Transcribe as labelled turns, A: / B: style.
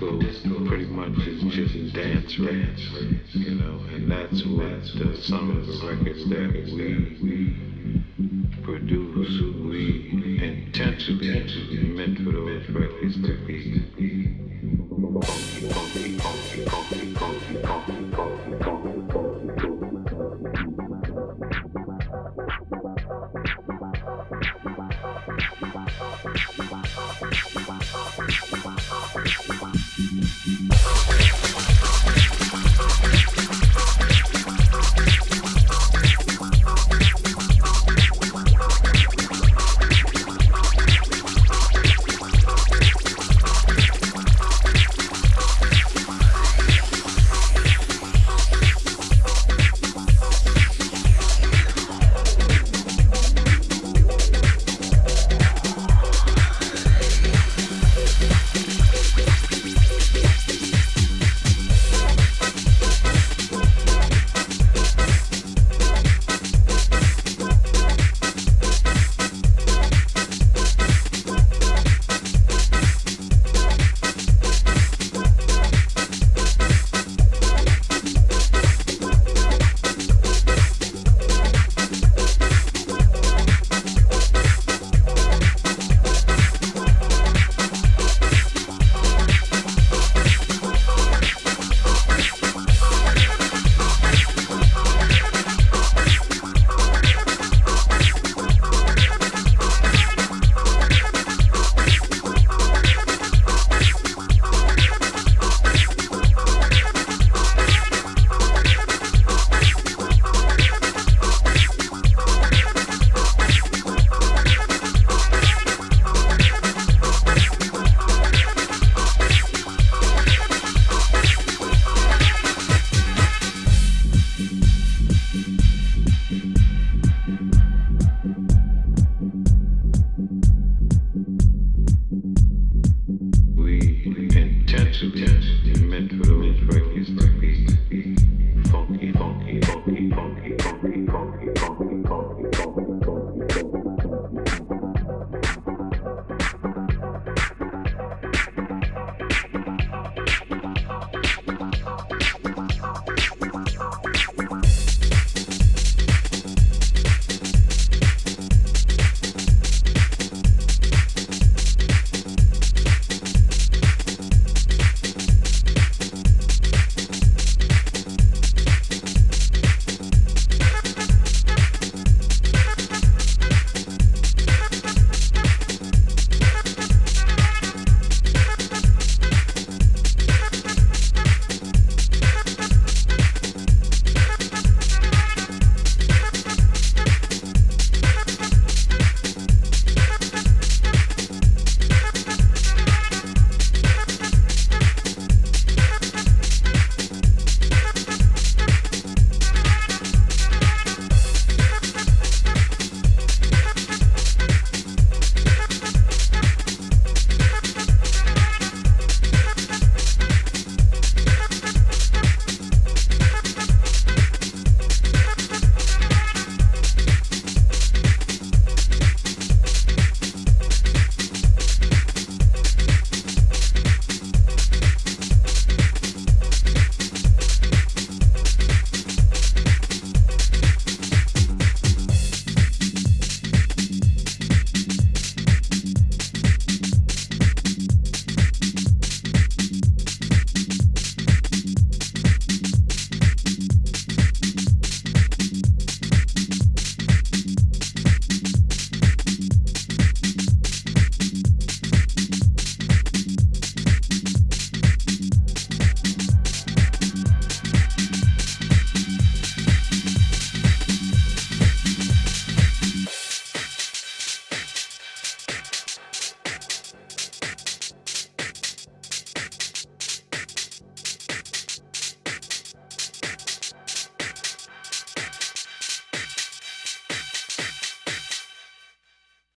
A: disco pretty much is just dance rants, you know, and that's what uh, some of the records that we produce, we intentionally meant for those records to be funky, funky, funky, funky, funky, funky.